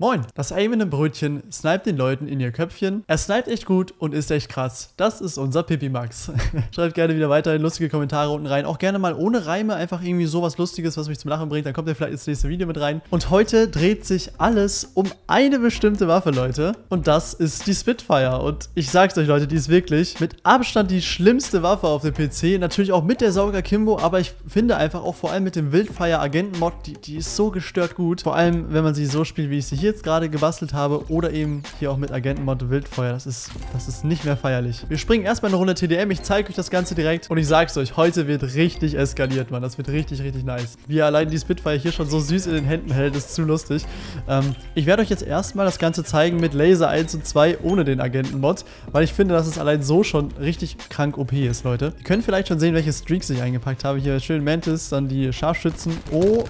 Moin, das Aim in einem Brötchen sniped den Leuten in ihr Köpfchen. Er sniped echt gut und ist echt krass. Das ist unser Pipi Max. Schreibt gerne wieder weiterhin lustige Kommentare unten rein. Auch gerne mal ohne Reime, einfach irgendwie sowas Lustiges, was mich zum Lachen bringt. Dann kommt ihr vielleicht ins nächste Video mit rein. Und heute dreht sich alles um eine bestimmte Waffe, Leute. Und das ist die Spitfire. Und ich sag's euch, Leute, die ist wirklich mit Abstand die schlimmste Waffe auf dem PC. Natürlich auch mit der Sauger Kimbo, aber ich finde einfach auch vor allem mit dem Wildfire Agenten Mod, die, die ist so gestört gut. Vor allem, wenn man sie so spielt, wie ich sie hier jetzt gerade gebastelt habe oder eben hier auch mit Agentenmod Wildfeuer. Das ist, das ist nicht mehr feierlich. Wir springen erstmal eine Runde TDM. Ich zeige euch das Ganze direkt und ich sag's euch, heute wird richtig eskaliert, Mann. Das wird richtig, richtig nice. Wie allein die Spitfire hier schon so süß in den Händen hält, ist zu lustig. Ähm, ich werde euch jetzt erstmal das Ganze zeigen mit Laser 1 und 2 ohne den Agentenmod, weil ich finde, dass es allein so schon richtig krank OP ist, Leute. Ihr könnt vielleicht schon sehen, welche Streaks ich eingepackt habe. Hier schön Mantis, dann die Scharfschützen. Oh,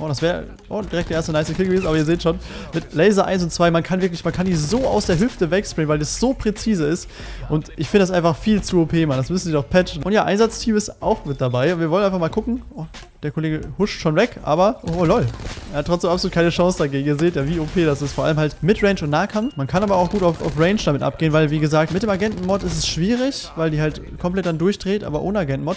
Oh, das wäre oh, direkt der erste nice Kill gewesen, aber ihr seht schon, mit Laser 1 und 2, man kann wirklich, man kann die so aus der Hüfte wegsprayen, weil das so präzise ist. Und ich finde das einfach viel zu OP, Mann. Das müssen sie doch patchen. Und ja, Einsatzteam ist auch mit dabei. Wir wollen einfach mal gucken. Oh, der Kollege huscht schon weg, aber, oh lol. Er hat trotzdem absolut keine Chance dagegen. Ihr seht ja, wie OP das ist. Vor allem halt Midrange und Nahkampf. Man kann aber auch gut auf, auf Range damit abgehen, weil, wie gesagt, mit dem Agentenmod ist es schwierig, weil die halt komplett dann durchdreht, aber ohne Agentenmod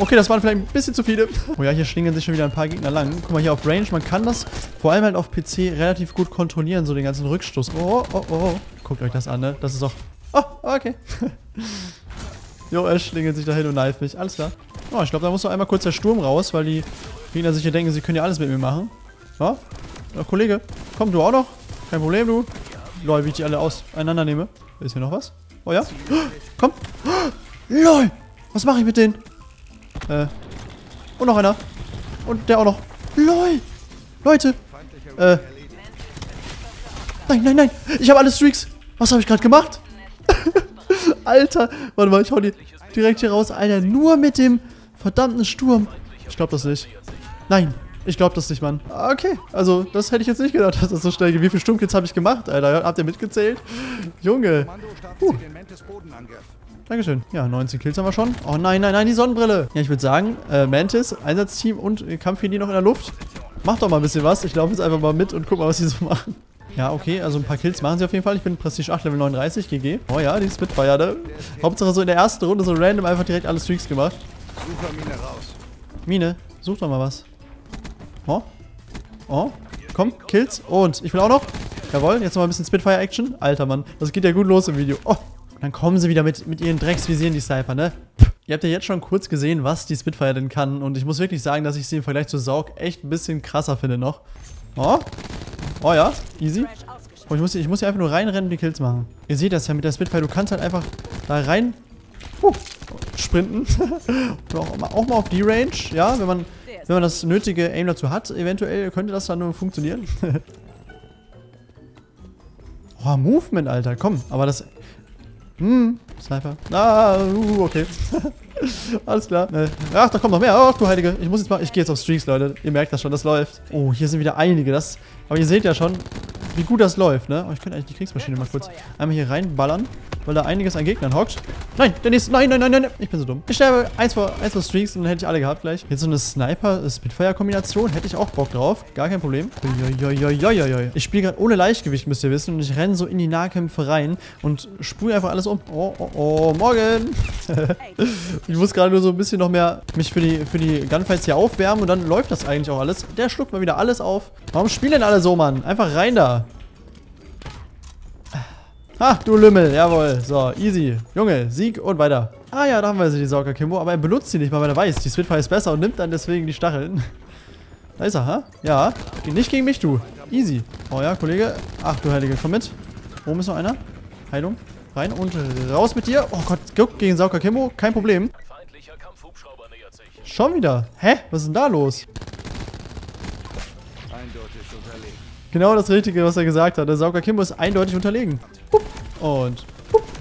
Okay, das waren vielleicht ein bisschen zu viele. Oh ja, hier schlingen sich schon wieder ein paar Gegner lang. Guck mal, hier auf Range, man kann das vor allem halt auf PC relativ gut kontrollieren, so den ganzen Rückstoß. Oh, oh, oh. Guckt euch das an, ne? Das ist doch... Oh, okay. jo, er schlingelt sich dahin und knife mich. Alles klar. Oh, ich glaube, da muss noch einmal kurz der Sturm raus, weil die Gegner sich hier denken, sie können ja alles mit mir machen. Ja? ja Kollege, komm, du auch noch? Kein Problem, du. Lol, wie ich die alle auseinandernehme. Ist hier noch was? Oh ja? Komm. Lol. Was mache ich mit denen? Äh. Und noch einer. Und der auch noch. LOL. Leute. Äh. Nein, nein, nein. Ich habe alle Streaks. Was habe ich gerade gemacht? Alter. Warte mal, ich hau die direkt hier raus. Alter, nur mit dem verdammten Sturm. Ich glaube das nicht. Nein. Ich glaube das nicht, Mann. Okay, also das hätte ich jetzt nicht gedacht, dass das so schnell geht. Wie viele Sturmkills habe ich gemacht, Alter? Habt ihr mitgezählt? Junge. Uh. Dankeschön. Ja, 19 Kills haben wir schon. Oh nein, nein, nein, die Sonnenbrille. Ja, ich würde sagen, äh, Mantis, Einsatzteam und Kampfheli noch in der Luft. Macht doch mal ein bisschen was. Ich laufe jetzt einfach mal mit und guck mal, was die so machen. Ja, okay, also ein paar Kills machen sie auf jeden Fall. Ich bin Prestige 8, Level 39, GG. Oh ja, die Spitfire, ne? Hauptsache so in der ersten Runde so random einfach direkt alle Streaks gemacht. Sucher Mine raus. Mine, such doch mal was. Oh. Oh. Komm, Kills. Und ich will auch noch. Jawohl, jetzt noch mal ein bisschen Spitfire-Action. Alter, Mann. Das geht ja gut los im Video. Oh. Dann kommen sie wieder mit, mit ihren Drecksvisieren, die Sniper, ne? Ihr habt ja jetzt schon kurz gesehen, was die Spitfire denn kann. Und ich muss wirklich sagen, dass ich sie im Vergleich zu Saug echt ein bisschen krasser finde noch. Oh. Oh ja, easy. Oh, ich muss, ich muss hier einfach nur reinrennen und die Kills machen. Ihr seht das ja mit der Spitfire. Du kannst halt einfach da rein uh, sprinten. auch, mal, auch mal auf die Range. Ja, wenn man, wenn man das nötige Aim dazu hat, eventuell könnte das dann nur funktionieren. oh, Movement, Alter. Komm, aber das hm, Sniper. Ah, uh, okay. Alles klar. Ach, da kommt noch mehr. Ach, du Heilige. Ich muss jetzt mal, ich gehe jetzt auf Streaks, Leute. Ihr merkt das schon, das läuft. Oh, hier sind wieder einige. Das, aber ihr seht ja schon, wie gut das läuft, ne? Oh, ich könnte eigentlich die Kriegsmaschine mal kurz einmal hier reinballern weil da einiges an Gegnern hockt. Nein, der nächste. Nein, nein, nein, nein. Ich bin so dumm. Ich sterbe. Eins vor, eins vor Streaks und dann hätte ich alle gehabt gleich. Jetzt so eine Sniper-Spitfire-Kombination. Hätte ich auch Bock drauf. Gar kein Problem. Ich spiele gerade ohne Leichtgewicht, müsst ihr wissen. Und ich renne so in die Nahkämpfe rein und spule einfach alles um. Oh, oh, oh. Morgen. ich muss gerade nur so ein bisschen noch mehr mich für die, für die Gunfights hier aufwärmen und dann läuft das eigentlich auch alles. Der schluckt mal wieder alles auf. Warum spielen denn alle so, Mann? Einfach rein da. Ha, du Lümmel. Jawohl. So, easy. Junge, Sieg und weiter. Ah ja, da haben wir sie, die Sauger Kimbo. Aber er benutzt sie nicht mal, weil er weiß, die Spitfire ist besser und nimmt dann deswegen die Stacheln. Da ist er, ha? Ja. Nicht gegen mich, du. Easy. Oh ja, Kollege. Ach du Heilige, komm mit. Oben ist noch einer. Heilung. Rein und raus mit dir. Oh Gott, guck, gegen Sauger Kimbo. Kein Problem. Schon wieder. Hä? Was ist denn da los? Genau das Richtige, was er gesagt hat. Der Sauger Kimbo ist eindeutig unterlegen. Und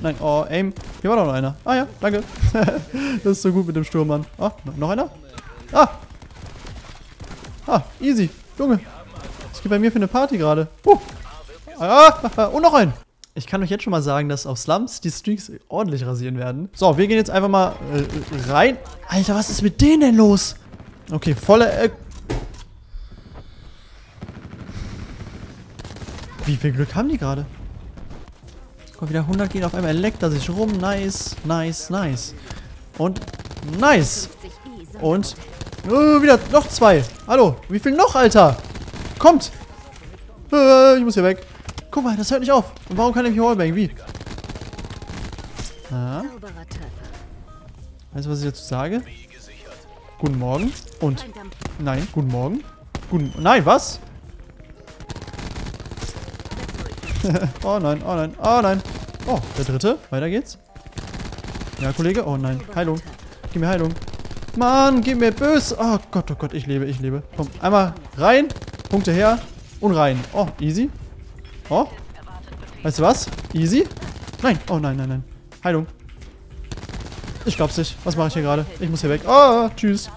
Nein, oh, Aim. Hier war doch noch einer. Ah ja, danke. das ist so gut mit dem Sturm, Mann. Ah, noch einer? Ah. Ah, easy. Junge. Was geht bei mir für eine Party gerade? Uh. Ah, und noch ein. Ich kann euch jetzt schon mal sagen, dass auf Slums die Streaks ordentlich rasieren werden. So, wir gehen jetzt einfach mal äh, rein. Alter, was ist mit denen denn los? Okay, volle... Äh wie viel Glück haben die gerade? Guck, wieder 100 gehen auf einmal. Er leckt da sich rum. Nice, nice, nice. Und nice. Und uh, wieder noch zwei. Hallo, wie viel noch, Alter? Kommt. Uh, ich muss hier weg. Guck mal, das hört nicht auf. Und warum kann ich mich wallbang? Wie? Ah. Weißt du, was ich dazu sage? Guten Morgen. Und. Nein, guten Morgen. Guten. Nein, was? oh nein, oh nein, oh nein. Oh, der dritte. Weiter geht's. Ja, Kollege. Oh nein. Heilung. Gib mir Heilung. Mann, gib mir böse. Oh Gott, oh Gott, ich lebe, ich lebe. Komm, einmal rein. Punkte her. Und rein. Oh, easy. Oh. Weißt du was? Easy. Nein. Oh nein, nein, nein. Heilung. Ich glaub's nicht. Was mache ich hier gerade? Ich muss hier weg. Oh, tschüss.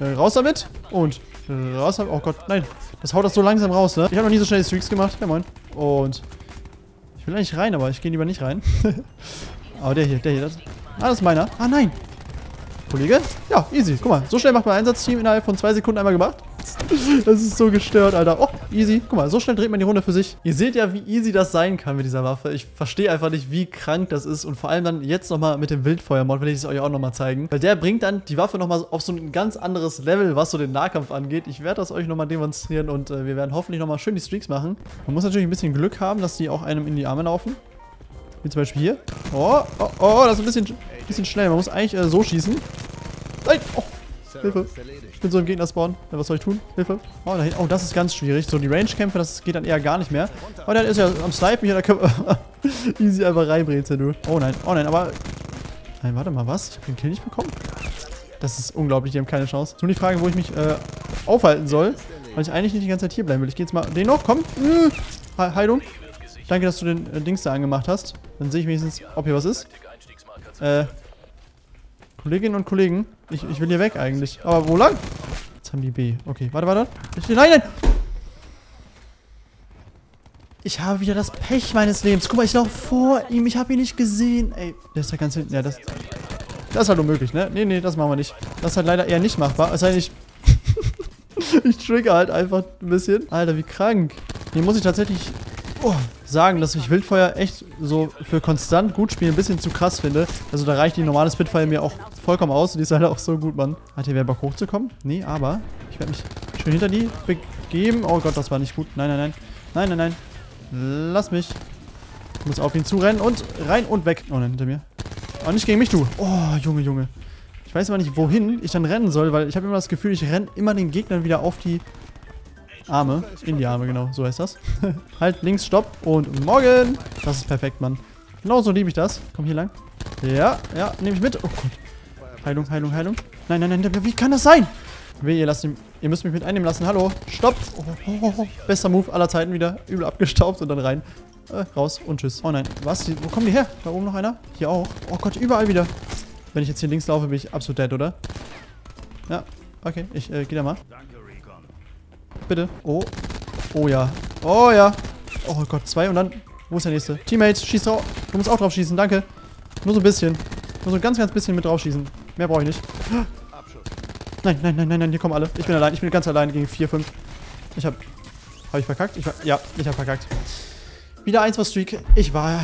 Äh, raus damit. Und raus damit. Oh Gott, nein. Das haut das so langsam raus, ne? Ich habe noch nie so schnell Streaks gemacht. Ja, moin. Und ich will eigentlich rein, aber ich gehe lieber nicht rein. aber der hier, der hier. Das, ah, das ist meiner. Ah, nein. Kollege? Ja, easy. Guck mal, so schnell macht mein Einsatzteam innerhalb von zwei Sekunden einmal gemacht. Das ist so gestört, Alter. Oh, easy. Guck mal, so schnell dreht man die Runde für sich. Ihr seht ja, wie easy das sein kann mit dieser Waffe. Ich verstehe einfach nicht, wie krank das ist. Und vor allem dann jetzt nochmal mit dem Wildfeuermod will ich es euch auch nochmal zeigen. Weil der bringt dann die Waffe nochmal auf so ein ganz anderes Level, was so den Nahkampf angeht. Ich werde das euch nochmal demonstrieren und äh, wir werden hoffentlich nochmal schön die Streaks machen. Man muss natürlich ein bisschen Glück haben, dass die auch einem in die Arme laufen. Wie zum Beispiel hier. Oh, oh, oh, das ist ein bisschen, bisschen schnell. Man muss eigentlich äh, so schießen. Nein! Oh, Hilfe. Ich bin so im Gegner-Spawn. Ja, was soll ich tun? Hilfe. Oh, da oh, das ist ganz schwierig. So, die Range-Kämpfe, das geht dann eher gar nicht mehr. Oh, der ist ja am Snipen hier, da können wir easy einfach reinbrezeln, du. Oh nein, oh nein, aber... Nein, warte mal, was? Ich hab den Kill nicht bekommen? Das ist unglaublich, die haben keine Chance. Nur die Frage, wo ich mich äh, aufhalten soll, weil ich eigentlich nicht die ganze Zeit hier bleiben will. Ich gehe jetzt mal... Den noch, komm. Hm. Heilung. Danke, dass du den äh, Dings da angemacht hast. Dann sehe ich wenigstens, ob hier was ist. Äh... Kolleginnen und Kollegen, ich, ich will hier weg eigentlich. Aber wo lang? Jetzt haben die B. Okay, warte, warte. Ich, nein, nein! Ich habe wieder das Pech meines Lebens. Guck mal, ich laufe vor ihm. Ich habe ihn nicht gesehen. Ey, der ist da ganz hinten. Ja, das, das ist halt unmöglich, ne? Nee, nee, das machen wir nicht. Das ist halt leider eher nicht machbar. Es sei denn, ich... ich trigger halt einfach ein bisschen. Alter, wie krank. Hier muss ich tatsächlich oh, sagen, dass ich Wildfeuer echt so für konstant gut spielen ein bisschen zu krass finde. Also da reicht die normale Spitfire mir auch vollkommen aus. Und die ist halt auch so gut, Mann. Hat hier wer Bock hochzukommen? Nee, aber ich werde mich schön hinter die begeben. Oh Gott, das war nicht gut. Nein, nein, nein. Nein, nein, nein. Lass mich. Ich muss auf ihn zurennen und rein und weg. Oh nein, hinter mir. Oh, nicht gegen mich, du. Oh, Junge, Junge. Ich weiß aber nicht, wohin ich dann rennen soll, weil ich habe immer das Gefühl, ich renne immer den Gegnern wieder auf die Arme. In die Arme, genau. So heißt das. halt, links, stopp. Und morgen. Das ist perfekt, Mann. Genau so liebe ich das. Komm hier lang. Ja, ja, nehme ich mit. Oh Gott. Heilung, Heilung, Heilung. Nein, nein, nein, wie kann das sein? Weh, ihr, lasst ihn, ihr müsst mich mit einnehmen lassen. Hallo, stopp. Oh, oh, oh, oh. Bester Move aller Zeiten wieder. Übel abgestaubt und dann rein. Äh, raus und tschüss. Oh nein, was? Wo kommen die her? Da oben noch einer? Hier auch. Oh Gott, überall wieder. Wenn ich jetzt hier links laufe, bin ich absolut dead, oder? Ja, okay, ich äh, gehe da mal. Bitte. Oh. Oh ja. Oh ja. Oh Gott, zwei und dann... Wo ist der nächste? Teammates, schieß drauf. Du musst auch drauf schießen, danke. Nur so ein bisschen. Nur so ein ganz, ganz bisschen mit drauf schießen. Mehr brauche ich nicht. Nein, nein, nein, nein, nein, hier kommen alle. Ich bin allein, ich bin ganz allein gegen 4, 5. Ich hab... Hab ich verkackt? Ich ver ja, ich hab verkackt. Wieder 1 war Streak. Ich war...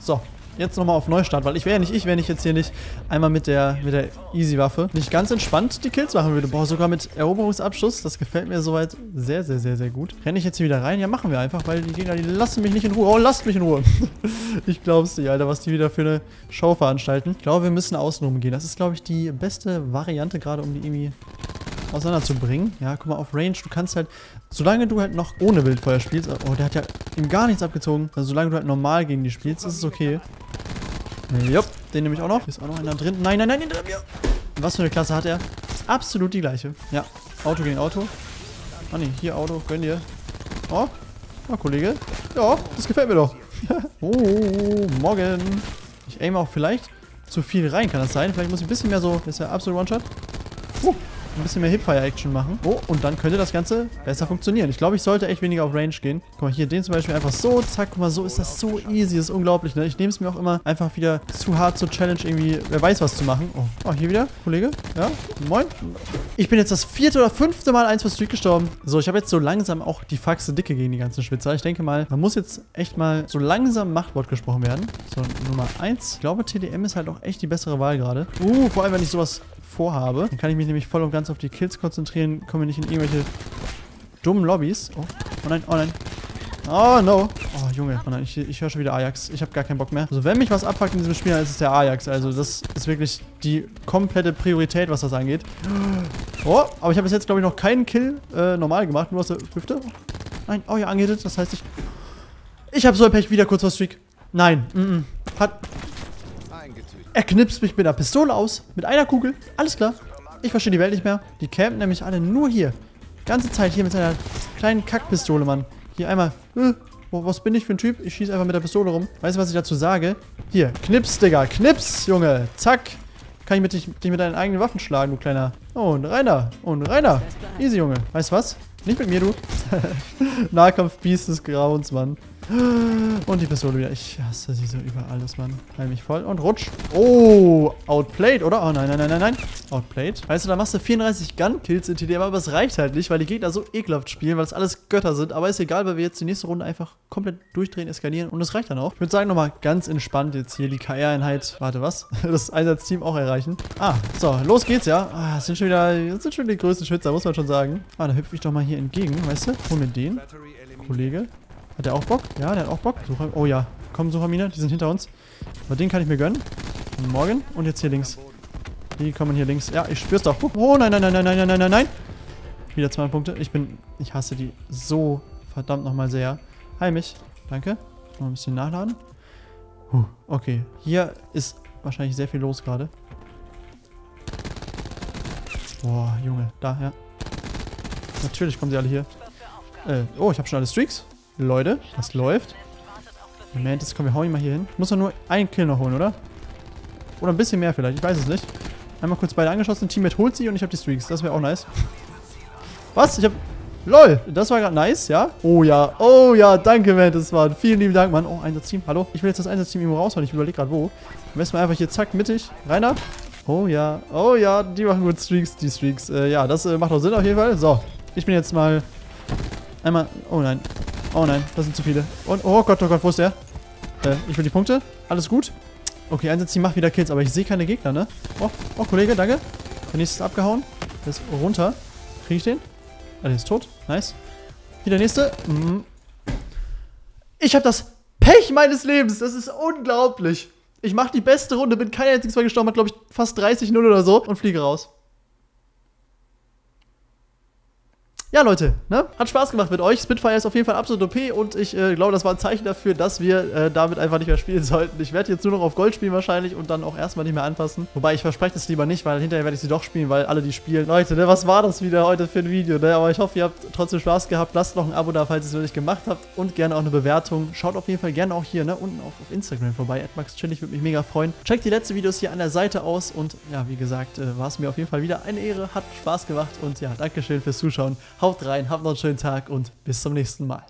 So, jetzt nochmal auf Neustart, weil ich wäre ja nicht ich, wenn ich jetzt hier nicht einmal mit der, mit der Easy-Waffe nicht ganz entspannt die Kills machen würde. Boah, sogar mit Eroberungsabschuss, das gefällt mir soweit sehr, sehr, sehr, sehr gut. Renne ich jetzt hier wieder rein? Ja, machen wir einfach, weil die Gegner, die lassen mich nicht in Ruhe. Oh, lasst mich in Ruhe. ich glaub's nicht, Alter, was die wieder für eine Show veranstalten. Ich glaube, wir müssen außen rumgehen. Das ist, glaube ich, die beste Variante gerade, um die irgendwie auseinanderzubringen. Ja, guck mal, auf Range, du kannst halt, solange du halt noch ohne Wildfeuer spielst, oh, der hat ja ihm gar nichts abgezogen. Also solange du halt normal gegen die spielst, ist es okay. Jupp, den nehme ich auch noch. Hier ist auch noch einer drin. Nein, nein, nein, hinter mir. Was für eine Klasse hat er? Absolut die gleiche. Ja, Auto gegen Auto. Ah ne, hier Auto, gönn dir. Oh, oh, Kollege. Ja, das gefällt mir doch. oh, morgen. Ich aim auch vielleicht zu viel rein, kann das sein? Vielleicht muss ich ein bisschen mehr so... Das ist ja absolut One-Shot. Ein bisschen mehr Hipfire-Action machen. Oh, und dann könnte das Ganze besser funktionieren. Ich glaube, ich sollte echt weniger auf Range gehen. Guck mal, hier den zum Beispiel einfach so, zack, guck mal, so ist das so easy. Das ist unglaublich, ne? Ich nehme es mir auch immer einfach wieder zu hart zur Challenge irgendwie, wer weiß was zu machen. Oh, oh hier wieder, Kollege. Ja, moin. Ich bin jetzt das vierte oder fünfte Mal eins für Streak gestorben. So, ich habe jetzt so langsam auch die Faxe dicke gegen die ganzen Schwitzer. Ich denke mal, man muss jetzt echt mal so langsam Machtwort gesprochen werden. So, Nummer eins. Ich glaube, TDM ist halt auch echt die bessere Wahl gerade. Uh, vor allem, wenn ich sowas vorhabe. Dann kann ich mich nämlich voll und ganz auf die Kills konzentrieren. Kommen wir nicht in irgendwelche dummen Lobbys. Oh, oh nein, oh nein. Oh no. Oh Junge, oh nein, ich, ich höre schon wieder Ajax. Ich habe gar keinen Bock mehr. Also wenn mich was abfuckt in diesem Spiel, dann ist es der Ajax. Also das ist wirklich die komplette Priorität, was das angeht. Oh, aber ich habe bis jetzt, glaube ich, noch keinen Kill äh, normal gemacht. Nur aus der Hüfte. Nein, oh ja, angehittet. Das heißt, ich... Ich habe so ein Pech. Wieder kurz vor Streak. Nein. Mm -mm. Hat... Er knipst mich mit einer Pistole aus. Mit einer Kugel. Alles klar. Ich verstehe die Welt nicht mehr. Die campen nämlich alle nur hier. Ganze Zeit hier mit seiner kleinen Kackpistole, Mann. Hier einmal. Äh, was bin ich für ein Typ? Ich schieße einfach mit der Pistole rum. Weißt du, was ich dazu sage? Hier, Knips, Digga. Knips, Junge. Zack. Kann ich mit dich, dich mit deinen eigenen Waffen schlagen, du kleiner. Oh, und Rainer. Und Rainer. Easy, Junge. Weißt du was? Nicht mit mir, du. Nahkampf-Biest des Grauens, Mann. Und die Pistole wieder. Ich hasse sie so über alles, Mann. Heil mich voll und rutsch. Oh, outplayed, oder? Oh, nein, nein, nein, nein, nein. Outplayed. Weißt du, da machst du 34 Gun-Kills in TDM, aber es reicht halt nicht, weil die Gegner so ekelhaft spielen, weil es alles Götter sind. Aber ist egal, weil wir jetzt die nächste Runde einfach komplett durchdrehen, eskalieren und es reicht dann auch. Ich würde sagen, nochmal ganz entspannt jetzt hier die KR-Einheit. Warte, was? Das Einsatzteam auch erreichen. Ah, so, los geht's, ja. Ah, das sind schon wieder, das sind schon die größten Schwitzer, muss man schon sagen. Ah, da hüpfe ich doch mal hier entgegen, weißt du? Hol mir den. Kollege. Hat der auch Bock? Ja, der hat auch Bock. Sucher, oh ja. Komm, Suchermine, die sind hinter uns. Aber den kann ich mir gönnen. Morgen. Und jetzt hier links. Die kommen hier links. Ja, ich spür's doch. Oh, nein, nein, nein, nein, nein, nein, nein, nein. Wieder zwei Punkte. Ich bin... Ich hasse die so verdammt nochmal sehr. Mich. Danke. Mal ein bisschen nachladen. Okay. Hier ist wahrscheinlich sehr viel los gerade. Boah, Junge. Da, ja. Natürlich kommen sie alle hier. Äh, oh, ich habe schon alle Streaks. Leute, das läuft. Moment, jetzt kommen wir hauen ihn mal hier hin. Ich muss doch nur einen Kill noch holen, oder? Oder ein bisschen mehr vielleicht, ich weiß es nicht. Einmal kurz beide angeschossen, Teammate holt sie und ich habe die Streaks. Das wäre auch nice. Was? Ich habe... LOL, das war gerade nice, ja? Oh ja, oh ja, danke, man, das war Vielen lieben Dank, Mann. Oh, Einsatzteam, hallo? Ich will jetzt das Einsatzteam irgendwo raushauen, ich überlege gerade wo. Am besten mal einfach hier, zack, mittig. Rainer. Oh ja, oh ja, die machen gut Streaks, die Streaks. Äh, ja, das äh, macht auch Sinn auf jeden Fall. So, ich bin jetzt mal einmal... Oh nein, Oh nein, das sind zu viele. Und, oh Gott, oh Gott, wo ist der? Äh, ich will die Punkte. Alles gut? Okay, Einsatzteam macht wieder Kills, aber ich sehe keine Gegner, ne? Oh, oh, Kollege, danke. Der nächste ist abgehauen. Der ist runter. Kriege ich den? Ah, der ist tot. Nice. Hier der nächste. Mhm. Ich habe das Pech meines Lebens. Das ist unglaublich. Ich mache die beste Runde, bin kein einziges Mal gestorben, hat glaube ich fast 30-0 oder so und fliege raus. Ja, Leute, ne? Hat Spaß gemacht mit euch. Spitfire ist auf jeden Fall absolut OP und ich äh, glaube, das war ein Zeichen dafür, dass wir äh, damit einfach nicht mehr spielen sollten. Ich werde jetzt nur noch auf Gold spielen wahrscheinlich und dann auch erstmal nicht mehr anfassen. Wobei ich verspreche das lieber nicht, weil hinterher werde ich sie doch spielen, weil alle die spielen. Leute, ne, was war das wieder heute für ein Video, ne? Aber ich hoffe, ihr habt trotzdem Spaß gehabt. Lasst noch ein Abo da, falls ihr es noch nicht gemacht habt und gerne auch eine Bewertung. Schaut auf jeden Fall gerne auch hier, ne? Unten auf, auf Instagram vorbei. AdMaxChillig würde mich mega freuen. Checkt die letzten Videos hier an der Seite aus und ja, wie gesagt, äh, war es mir auf jeden Fall wieder eine Ehre. Hat Spaß gemacht und ja, Dankeschön fürs Zuschauen. Haut rein, habt noch einen schönen Tag und bis zum nächsten Mal.